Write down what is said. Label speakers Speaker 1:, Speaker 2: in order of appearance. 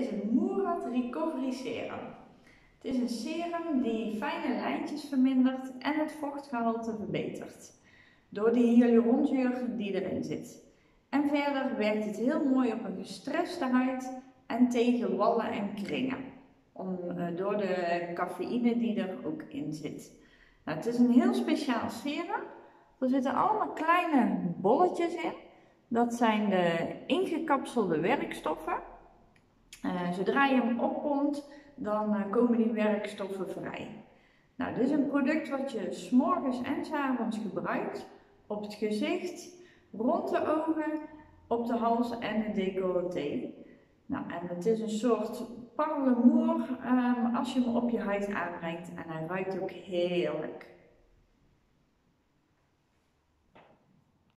Speaker 1: is het Murad Recovery Serum. Het is een serum die fijne lijntjes vermindert en het vochtgehalte verbetert. Door de hyaluronzuur die erin zit. En verder werkt het heel mooi op een gestreste huid en tegen wallen en kringen. Om, uh, door de cafeïne die er ook in zit. Nou, het is een heel speciaal serum. Er zitten allemaal kleine bolletjes in. Dat zijn de ingekapselde werkstoffen. Zodra je hem oppompt, dan uh, komen die werkstoffen vrij. Nou, dit is een product wat je s'morgens en s'avonds gebruikt. Op het gezicht, rond de ogen, op de hals en het decolleté. Nou, en het is een soort parlemoer um, als je hem op je huid aanbrengt. En hij ruikt ook heerlijk.